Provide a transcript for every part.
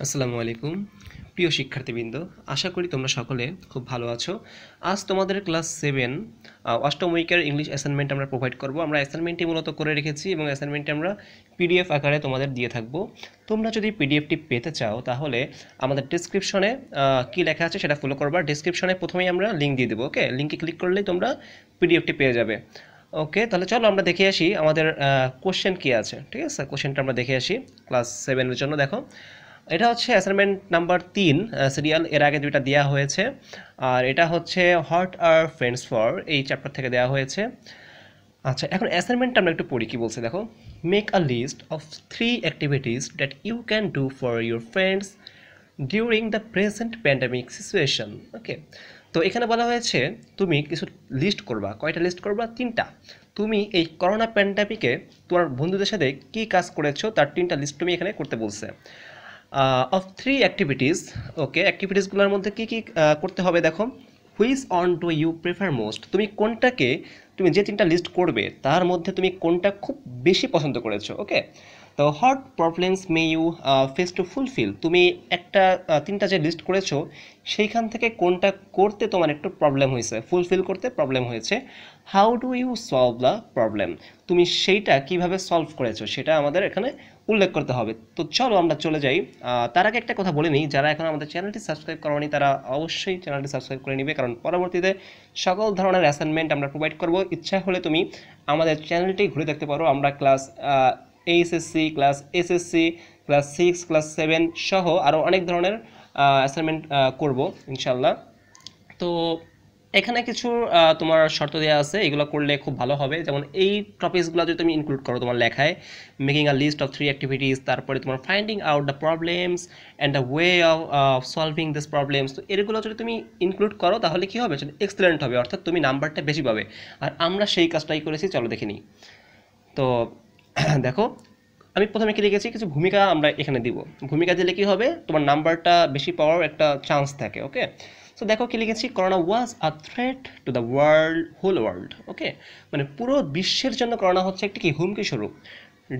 আসসালামু আলাইকুম। প্রিয় শিক্ষার্থীবৃন্দ, আশা করি তোমরা সকলে খুব ভালো আছো। আজ তোমাদের ক্লাস সেভেন অষ্টম উইকের ইংলিশ অ্যাসাইনমেন্ট আমরা প্রোভাইড করব। আমরা অ্যাসাইনমেন্টটি মূলত করে রেখেছি এবং অ্যাসাইনমেন্টটি আমরা পিডিএফ আকারে তোমাদের দিয়ে থাকব। তোমরা যদি পিডিএফটি পেতে চাও, তাহলে আমাদের ডিসক্রিপশনে কী লেখা আছে সেটা ফলো করবা। ডিসক্রিপশনে প্রথমেই আমরা লিঙ্ক দিয়ে দেবো ওকে লিঙ্কে ক্লিক করলেই তোমরা পিডিএফটি পেয়ে যাবে। ওকে তাহলে চলো আমরা দেখে আসি আমাদের কোশ্চেন কী আছে, ঠিক আছে? কোশ্চেনটা আমরা দেখে আসি ক্লাস সেভেনের জন্য। দেখো এটা হচ্ছে অ্যাসাইনমেন্ট নাম্বার তিন সিরিয়াল এর আগে দুইটা দেওয়া হয়েছে। আর এটা হচ্ছে হট আর ফ্রেন্ডস ফর এই চ্যাপ্টার থেকে দেওয়া হয়েছে। আচ্ছা এখন অ্যাসাইনমেন্টটা আমরা একটু পড়ি, কী বলছে? দেখো make a list of three activities that you can do for your friends during the present pandemic situation okay তো এখানে বলা হয়েছে, তুমি কিছু লিস্ট করবা। কয়টা লিস্ট করবা? তিনটা। তুমি এই করোনা প্যান্ডামিকে তোমার বন্ধুদের সাথে কী কাজ করেছ? তার তিনটা লিস্ট তুমি এখানে করতে বলছে। অফ থ্রি অ্যাক্টিভিটিস ওকে অ্যাক্টিভিটিসগুলোর মধ্যে কী কী করতে হবে দেখো? Which one do you prefer most তুমি কোনটাকে, তুমি যে তিনটা লিস্ট করবে, তার মধ্যে তুমি কোনটা খুব বেশি পছন্দ করেছ ওকে তো what problems may you face to fulfil তুমি একটা তিনটা যে লিস্ট করেছ, সেইখান থেকে কোনটা করতে তোমার একটু প্রবলেম হয়েছে ফুলফিল করতে প্রবলেম হয়েছে how do you solve the problem তুমি সেইটা কীভাবে সলভ করেছ, সেটা আমাদের এখানে উল্লেখ করতে হবে। তো চলো আমরা চলে যাই। তার আগে একটা কথা বলে নিই, যারা এখন আমাদের চ্যানেলটি সাবস্ক্রাইব করেনি, তারা অবশ্যই চ্যানেলটি সাবস্ক্রাইব করে নিবে, কারণ পরবর্তীতে সকল ধরনের অ্যাসাইনমেন্ট আমরা প্রোভাইড করব। ইচ্ছা হলে তুমি আমাদের চ্যানেলটি ঘুরে দেখতে পারো। আমরা class HSC class SSC class six class seven সহ আরও অনেক ধরনের অ্যাসাইনমেন্ট করব ইনশাল্লাহ তো এখানে কিছু তোমার শর্ত দেওয়া আছে, এগুলো করলে খুব ভালো হবে। যেমন এই টপিকসগুলো যদি তুমি ইনক্লুড করো তোমার লেখায় making a list of three activities তারপরে তোমার finding out the problems and the way of solving this problems তো এগুলো যদি তুমি ইনক্লুড করো, তাহলে কী হবে? এক্সেলেন্ট হবে, অর্থাৎ তুমি নাম্বারটা বেশি পাবে। আর আমরা সেই কাজটাই করেছি, চলো দেখে নিই। তো দেখো, আমি প্রথমে কি লিখেছি? কিছু ভূমিকা আমরা এখানে দিব। ভূমিকা দিলে কি হবে? তোমার নাম্বারটা বেশি পাওয়ার একটা চান্স থাকে ওকে সো দেখো কি লিখেছি? Corona was a threat to the world whole world okay মানে পুরো বিশ্বের জন্য করোনা হচ্ছে একটি কি? হুমকি স্বরূপ।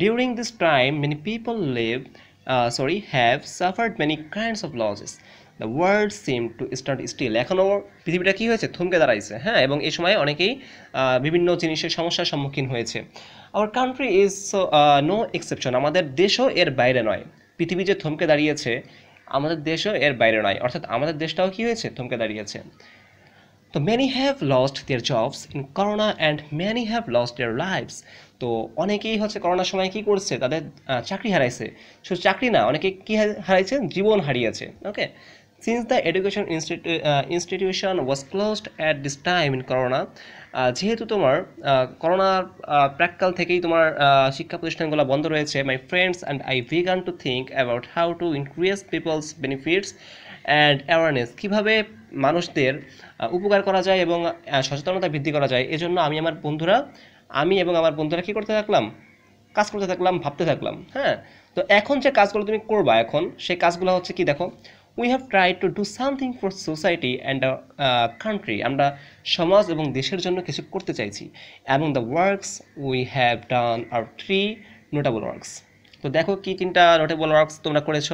During this time many people live sorry have suffered many kinds of losses the world seem to start still এখনও পৃথিবীটা কী হয়েছে? থমকে দাঁড়াইছে। হ্যাঁ এবং এই সময় অনেকেই বিভিন্ন জিনিসের সমস্যার সম্মুখীন হয়েছে। Our country is no exception আমাদের দেশও এর বাইরে নয়। পৃথিবী যে থমকে দাঁড়িয়েছে, আমাদের দেশও এর বাইরে নয়। অর্থাৎ আমাদের দেশটাও কী হয়েছে? থমকে দাঁড়িয়েছে। তো many have lost their jobs in corona and many have lost their lives তো অনেকেই হচ্ছে করোনার সময় কী করছে? তাদের চাকরি হারাইছে। শুধু চাকরি না, অনেকে কী হারাইছে? জীবন হারিয়েছে। Okay since the education institution was closed at this time in corona যেহেতু তোমার করোনার প্র্যাককাল থেকেই তোমার শিক্ষা প্রতিষ্ঠানগুলো বন্ধ রয়েছে my friends and I began to think about how to increase people's benefits and awareness কীভাবে মানুষদের উপকার করা যায় এবং সচেতনতা বৃদ্ধি করা যায়, এজন্য আমি আমার বন্ধুরা, আমি এবং আমার বন্ধুরা কী করতে থাকলাম? কাজ করতে থাকলাম, ভাবতে থাকলাম হ্যাঁ? তো এখন যে কাজগুলো তুমি করবা এখন, সেই কাজগুলো হচ্ছে কি দেখো we have try to do something for society and country আমরা সমাজ এবং দেশের জন্য কিছু করতে চাইছি। এবং the works we have done are three notable works তো দেখো কি তিনটা নোটেবল ওয়ার্কস তোমরা করেছ।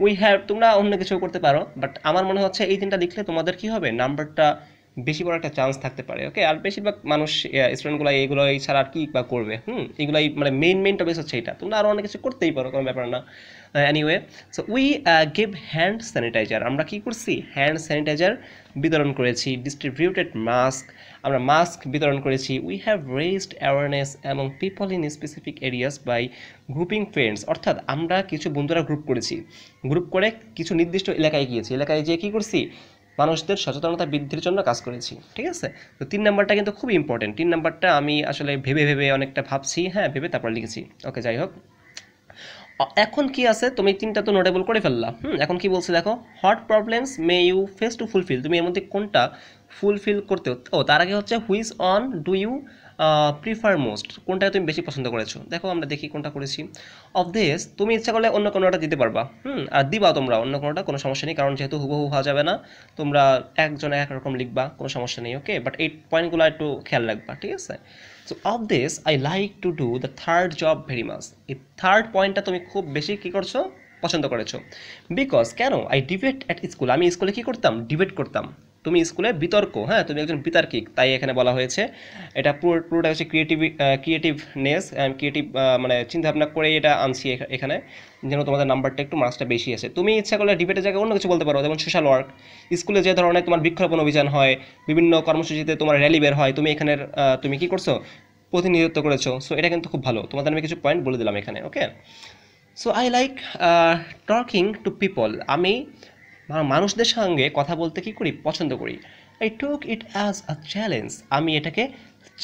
উই হ্যাভ তোমরা অন্য কিছু করতে পারো বাট আমার মনে হচ্ছে এই তিনটা লিখলে তোমাদের কি হবে? নাম্বারটা বেশি বড় একটা চান্স থাকতে পারে ওকে আর বেশিরভাগ মানুষ স্টুডেন্টগুলো এইগুলো ছাড়া আর কি বা করবে, হুম? এগুলাই মানে মেইন মেইন টপিক হচ্ছে এটা। তোমরা আরও অনেক কিছু করতেই পারো, কোনো ব্যাপার না। Anyway so we give hand sanitizer আমরা কি করছি? হ্যান্ড স্যানিটাইজার বিতরণ করেছি ডিস্ট্রিবিউটেড মাস্ক আমরা মাস্ক বিতরণ করেছি। উই হ্যাভ রেজড অ্যাওয়ারনেস এবং people in specific areas by grouping friends অর্থাৎ আমরা কিছু বন্ধুরা গ্রুপ করেছি। গ্রুপ করে কিছু নির্দিষ্ট এলাকায় গিয়েছি। এলাকায় যেয়ে কী করছি? মানুষদের সচেতনতা বৃদ্ধির জন্য কাজ করেছি, ঠিক আছে? তো তিন নাম্বারটা কিন্তু খুব ইম্পর্টেন্ট তিন নাম্বারটা আমি আসলে ভেবে ভেবে অনেকটা ভাবছি হ্যাঁ ভেবে তারপর লিখেছি। ওকে যাই হোক। এখন কি আছে? তুমি তিনটা তো নোটেবল করে ফেললা। হুম, এখন কি বলছে দেখো? What problems may you face to fulfil তুমি এর মধ্যে কোনটা ফুলফিল করতে ও, তার আগে হচ্ছে which one do you prefer most কোনটা তুমি বেশি পছন্দ করেছ? দেখো, আমরা দেখি কোনটা করেছি। অফ দিস তুমি ইচ্ছা করলে অন্য কোনোটা দিতে পারবা। হুম, আর দিবা তোমরা, অন্য কোনোটা কোনো সমস্যা নেই, কারণ যেহেতু হুবহু হওয়া যাবে না, তোমরা একজন এক রকম লিখবা, কোনো সমস্যা নেই ওকে বাট এই পয়েন্টগুলো একটু খেয়াল রাখবা, ঠিক আছে? So of this I like to do the third job very much এই থার্ড পয়েন্টটা তুমি খুব বেশি কী করছ? পছন্দ করেছ। বিকজ কেন? আই ডিবেট অ্যাট স্কুল আমি স্কুলে কী করতাম? ডিবেট করতাম। তুমি স্কুলে বিতর্ক হ্যাঁ? তুমি একজন বিতার্কিক, তাই এখানে বলা হয়েছে। এটা পুরো, পুরোটা হচ্ছে ক্রিয়েটিভ ক্রিয়েটিভনেস ক্রিয়েটিভ মানে চিন্তাভাবনা করে এটা আনছি এখানে। যেন তোমাদের নাম্বারটা একটু মার্কসটা বেশি আছে তুমি ইচ্ছা করলে ডিবেটের জায়গায় অন্য কিছু বলতে পারো, যেমন সোশ্যাল ওয়ার্ক স্কুলে যে ধরনের তোমার বৃক্ষরোপণ অভিযান হয়, বিভিন্ন কর্মসূচিতে তোমার র্যালি বের হয়, তুমি এখানের তুমি কি করছ? প্রতিনিধিত্ব করেছ। সো এটা কিন্তু খুব ভালো। তোমাদের আমি কিছু পয়েন্ট বলে দিলাম এখানে okay so I like talking to people আমি মানুষদের সঙ্গে কথা বলতে কী করি? পছন্দ করি। I took it as a challenge আমি এটাকে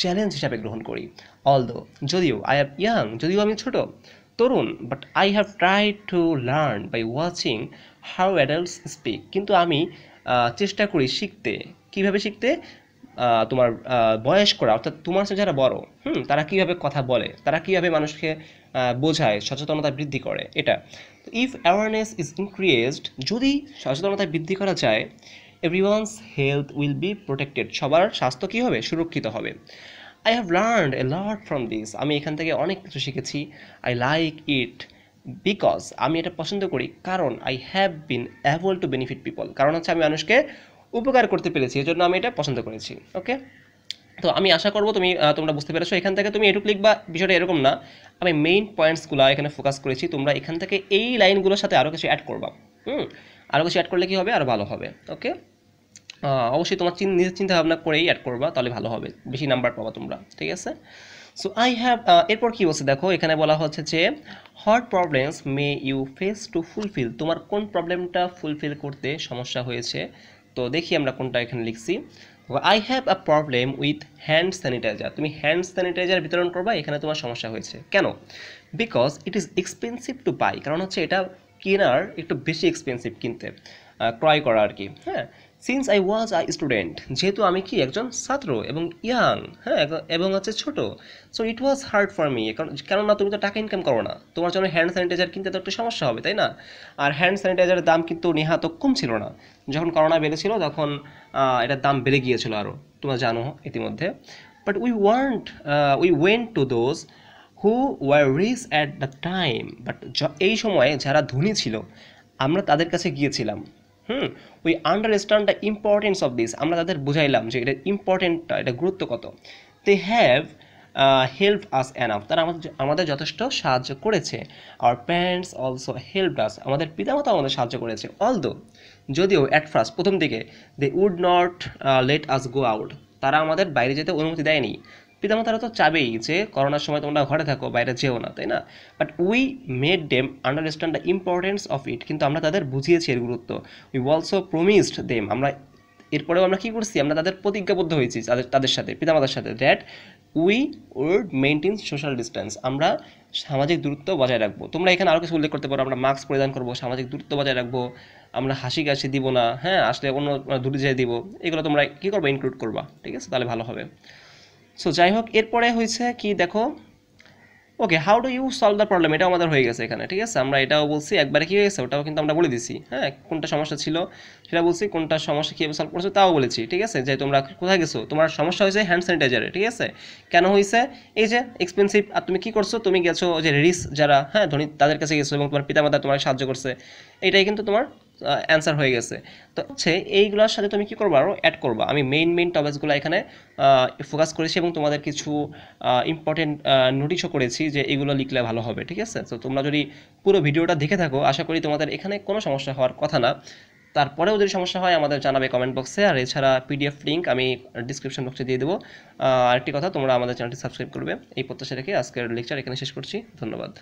চ্যালেঞ্জ হিসাবে গ্রহণ করি। অলদো যদিও আই হ্যাভ ইয়াং যদিও আমি ছোট, তরুণ but I have try to learn by watching how adults speak কিন্তু আমি চেষ্টা করি শিখতে। কীভাবে শিখতে? তোমার বয়স্করা, অর্থাৎ তোমার সাথে যারা বড়, হুম, তারা কীভাবে কথা বলে, তারা কীভাবে মানুষকে বোঝায়, সচেতনতা বৃদ্ধি করে, এটা। ইফ অ্যাওয়ারনেস ইজ ইনক্রিজড যদি সচেতনতা বৃদ্ধি করা যায় everyone's health will be protected সবার স্বাস্থ্য কী হবে? সুরক্ষিত হবে। I have learn a lot from this আমি এখান থেকে অনেক কিছু শিখেছি আই লাইক ইট বিকজ আমি এটা পছন্দ করি, কারণ I have been able to benefit people কারণ হচ্ছে আমি মানুষকে উপকার করতে পেরেছি, এজন্য আমি এটা পছন্দ করেছি ওকে তো আমি আশা করব তুমি তোমরা বুঝতে পেরেছ, এখান থেকে তুমি এটুক লিখবা, বিষয়টা এরকম না, আমি মেইন পয়েন্টসগুলো এখানে ফোকাস করেছি, তোমরা এখান থেকে এই লাইনগুলোর সাথে আরও কিছু অ্যাড করবা, হুম? আরও কিছু অ্যাড করলে কী হবে? আরও ভালো হবে ওকে অবশ্যই তোমার নিজের চিন্তা ভাবনা করেই অ্যাড করবা, তাহলে ভালো হবে, বেশি নাম্বার পাবা তোমরা, ঠিক আছে? সো আই হ্যাভ এরপর কী বলছে দেখো, এখানে বলা হচ্ছে যে what problems may you face to fulfil তোমার কোন প্রবলেমটা ফুলফিল করতে সমস্যা হয়েছে তো দেখি আমরা কোনটা এখানে লিখছি। I have a problem with hand sanitiser তুমি হ্যান্ড স্যানিটাইজার বিতরণ করবা, এখানে তোমার সমস্যা হয়েছে। কেন? Because it is expensive to buy কারণ হচ্ছে এটা কেনার একটু বেশি এক্সপেন্সিভ কিনতে ক্রয় করা আর কি। হ্যাঁ? Since I was I student যেহেতু আমি কি একজন ছাত্র এবং ইয়াং হ্যাঁ এবং হচ্ছে ছোট so it was hard for me কারণ, কেননা তুমি তো টাকা ইনকাম করো না, তোমার জন্য হ্যান্ড স্যানিটাইজার কিনতে তো একটু সমস্যা হবে, তাই না? আর হ্যান্ড স্যানিটাইজারের দাম কিন্তু নেহাত কম ছিল না। যখন করোনা বেড়েছিল তখন এটার দাম বেড়ে গিয়েছিল আরও তোমরা জানো ইতিমধ্যে। But we want we went to those who were rich at the time but এই সময়ে যারা ধনী ছিল, আমরা তাদের কাছে গিয়েছিলাম। হুম we understand the importance of this আমরা তাদের বুঝাইলাম যে এটা ইম্পর্টেন্টটা এটা গুরুত্ব কত। They have help us enough তারা আমাদের আমাদের যথেষ্ট সাহায্য করেছে। আর প্যারেন্টস অলসো হেল্প আস আমাদের পিতামাতা আমাদের সাহায্য করেছে। অলদো যদিও অ্যাট ফার্স্ট প্রথম দিকে they would not let us go out তারা আমাদের বাইরে যেতে অনুমতি দেয়নি। পিতামাতারা তো চাবেই যে করোনার সময় তোমরা ঘরে থাকো, বাইরে যেও না, তাই না? But we made them understand the importance of it কিন্তু আমরা তাদের বুঝিয়েছি এর গুরুত্ব। উই অলসো প্রমিসড দেম আমরা এরপরেও আমরা কী করছি? আমরা তাদের প্রতিজ্ঞাবদ্ধ হয়েছি তাদের তাদের সাথে, পিতামাতার সাথে that we would maintain social distance আমরা সামাজিক দূরত্ব বজায় রাখব। তোমরা এখানে আরও কিছু উল্লেখ করতে পারো, আমরা মাস্ক পরিধান করব, সামাজিক দূরত্ব বজায় রাখব, আমরা হাসি কাশি দিব না হ্যাঁ আসলে অন্য দূরে যেয়ে দিব, এগুলো তোমরা কী করব? ইনক্লুড করবা, ঠিক আছে? তাহলে ভালো হবে। সো যাই হোক এরপরে হয়েছে কি দেখো? Okay how do you solve the problem এটাও আমাদের হয়ে গেছে এখানে, ঠিক আছে? আমরা এটাও বলছি, একবারে কী হয়ে গেছে? ওটাও কিন্তু আমরা বলে দিছি হ্যাঁ? কোনটা সমস্যা ছিল সেটা বলছি, কোনটা সমস্যা কীভাবে সলভ করছ তাও বলেছি, ঠিক আছে? যে তোমরা কোথায় গেছো? তোমার সমস্যা হয়েছে হ্যান্ড স্যানিটাইজারে ঠিক আছে? কেন হয়েছে? এই যে এক্সপেন্সিভ আর তুমি কী করছ? তুমি গেছো যে রিস যারা হ্যাঁ ধনী, তাদের কাছে গেছো এবং তোমার পিতামাতা তোমার সাহায্য করছে, এটাই কিন্তু তোমার অ্যান্সার হয়ে গেছে। তো হচ্ছে এইগুলোর সাথে তুমি কী করব? আরও অ্যাড করবা। আমি মেইন মেইন টপিকসগুলো এখানে ফোকাস করেছি এবং তোমাদের কিছু ইম্পর্টেন্ট নোটিশও করেছি যে এগুলো লিখলে ভালো হবে, ঠিক আছে? তো তোমরা যদি পুরো ভিডিওটা দেখে থাকো, আশা করি তোমাদের এখানে কোনো সমস্যা হওয়ার কথা না। তারপরেও যদি সমস্যা হয়, আমাদের জানাবে কমেন্ট বক্সে আর এছাড়া পিডিএফ লিঙ্ক আমি ডিসক্রিপশন বক্সে দিয়ে দেবো। আরেকটি কথা, তোমরা আমাদের চ্যানেলটি সাবস্ক্রাইব করবে। এই প্রত্যাশা রেখে আজকের লেকচার এখানে শেষ করছি। ধন্যবাদ।